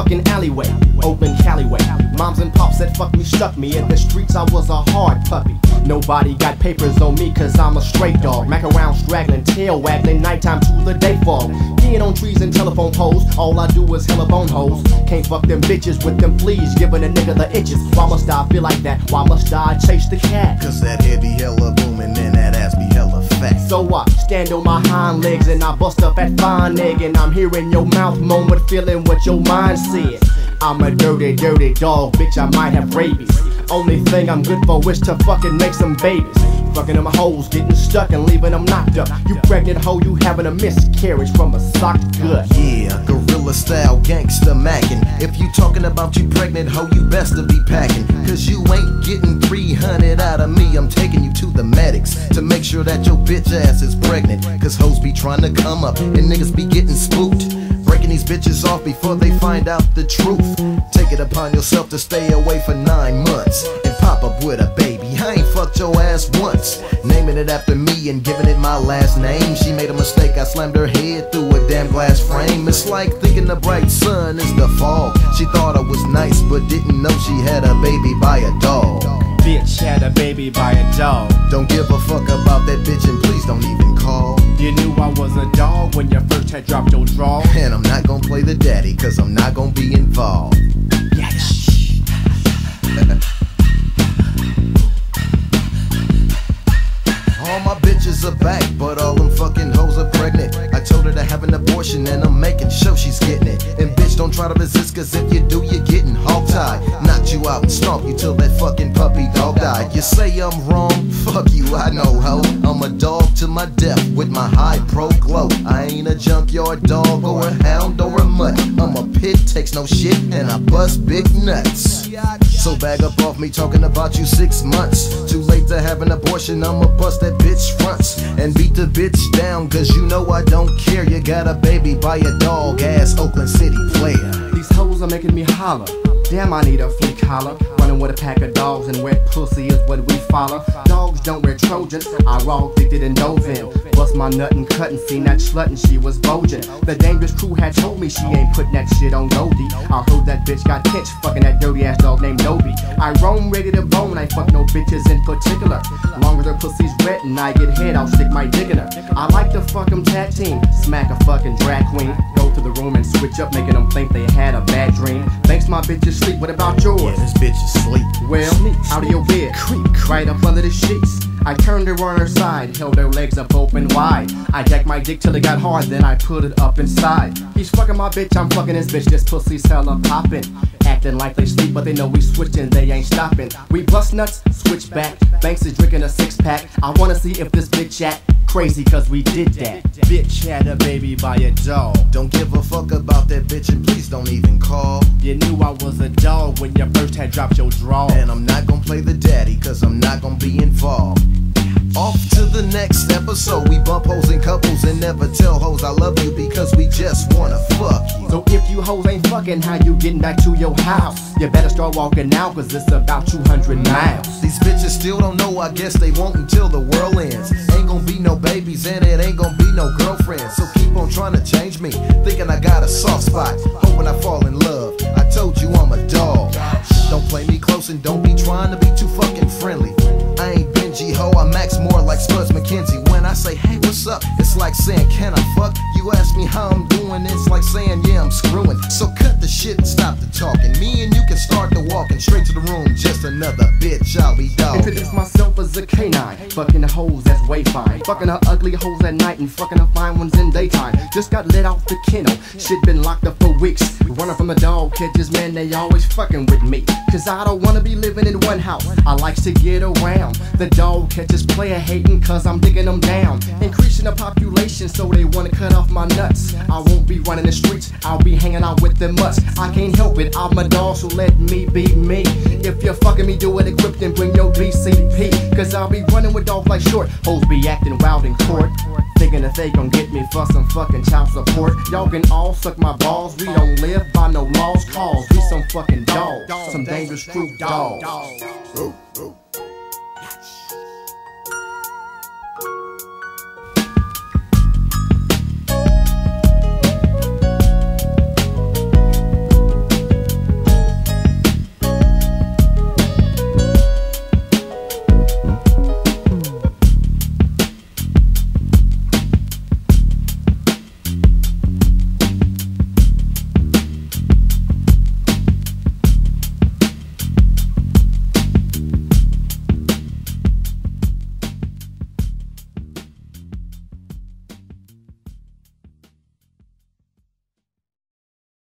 fucking alleyway, open Callaway. Moms and pops said fuck me, stuck me. In the streets, I was a hard puppy. Nobody got papers on me, cause I'm a straight dog. Mac around straggling, tail waggling, nighttime to the day fog. Peeing on trees and telephone poles, all I do is hella bone hoes. Can't fuck them bitches with them fleas, giving a nigga the itches. Why must I feel like that? Why must I chase the cat? Cause that heavy hella booming and that fat. So I stand on my hind legs and I bust up at fine egg and I'm hearing your mouth with feeling what your mind said. I'm a dirty, dirty dog, bitch. I might have rabies. Only thing I'm good for is to fucking make some babies. Fucking them hoes, getting stuck and leaving them knocked up. You pregnant hoe, you having a miscarriage from a sock gut. Yeah, gorilla style gangster mackin'. If you talking about you pregnant hoe, you best to be packing. Cause you ain't getting 300 out of me. I'm taking you to the medics to make sure that your bitch ass is pregnant. Cause hoes be trying to come up and niggas be getting spooked. Breaking these bitches off before they find out the truth. Take it upon yourself to stay away for nine months and pop with a baby. I ain't fucked your ass once. Naming it after me and giving it my last name. She made a mistake, I slammed her head through a damn glass frame. It's like thinking the bright sun is the fall. She thought I was nice, but didn't know she had a baby by a dog. Bitch had a baby by a dog. Don't give a fuck about that bitch and please don't even call. You knew I was a dog when you first had dropped your draw. And I'm not gonna play the daddy, cause I'm not gonna be involved. Yes. All my bitches are back, but all them fucking hoes are pregnant. I told her to have an abortion and I'm making sure she's getting it. And bitch, don't try to resist, cause if you do, you're getting hog tied. Knock you out and stomp you till that fucking puppy dog died. You say I'm wrong? Fuck you, I know ho. I'm a dog to my death with my high pro glow. I ain't a junkyard dog or a hound or a mutt. I'm a pit, takes no shit, and I bust big nuts. So bag up off me talking about you six months. Too to have an abortion, I'ma bust that bitch fronts and beat the bitch down. Cause you know I don't care. You got a baby by a dog ass Oakland City player. These hoes are making me holler. Damn, I need a flea collar. Running with a pack of dogs and wet pussy is what we follow. Dogs don't wear Trojans. I raw addicted and dove in. Bust my nut and cut and seen that slut and she was bulging. The dangerous crew had told me she ain't putting that shit on Goldy. I heard that bitch got pinched fucking that dirty ass dog named Dobie. I roam ready to bone. I fuck no bitches in particular. Long as her pussy's wet and I get head, I'll stick my dick in her. I like to fuck 'em tag team. Smack a fucking drag queen. Go to the room and switch up, making them think they had a bad dream. Thanks my bitches sleep. What about yours? Yeah, this bitch is sleep. Well, out of your bed, creep, right up under the sheets. I turned her on her side, held her legs up open wide. I jacked my dick till it got hard, then I put it up inside. He's fucking my bitch, I'm fucking his bitch. This pussy's hella poppin'. Acting like they sleep, but they know we switching, they ain't stopping. We bust nuts, switch back. Banks is drinking a six pack. I wanna see if this bitch act crazy, cause we did that. Bitch had a baby by a dog. Don't give a fuck about that bitch and please don't even call. You knew I was a dog when you first had dropped your draw. And I'm not gonna play the daddy, cause I'm not gonna be involved. Off to the next episode. We bump hoes and couples and never tell hoes I love you because we just wanna fuck you. So if you hoes ain't fucking, how you getting back to your house? You better start walking now, cause it's about 200 miles. These bitches still don't know, I guess they won't until the world ends. Ain't gonna be no babies and it ain't gonna be no girlfriends. So keep on trying to change me, thinking I got a soft spot, hoping I fall in love. I told you I'm a dog. Don't play me close and don't be trying to be too fucking Spuds MacKenzie. When I say, hey, what's up? It's like saying, can I fuck? You ask me how I'm doing, it's like saying, yeah, I'm screwing. So cut the shit and stop the talking. Me and you can start walking straight to the room. Just another bitch, I'll be dog. Introduce myself as a canine, fucking the hoes that's way fine. Fucking the ugly hoes at night and fucking the fine ones in daytime. Just got let off the kennel, shit been locked up for weeks. Running from the dog catchers, man, they always fucking with me. Cause I don't wanna be living in one house, I likes to get around. The dog catchers player hating cause I'm digging them down. Increasing the population so they wanna cut off my nuts. I won't be running the streets, I'll be hanging out with them mutts. I can't help it, I'm a dog, so let me be me. If you're fucking me, do it equipped and bring your BCP. Cause I'll be running with dogs like short. Hoes be acting wild in court. Thinking that they gon' get me for some fucking child support. Y'all can all suck my balls. We don't live by no laws, cause we some fucking dogs. Some dangerous fruit dogs. Ooh, ooh.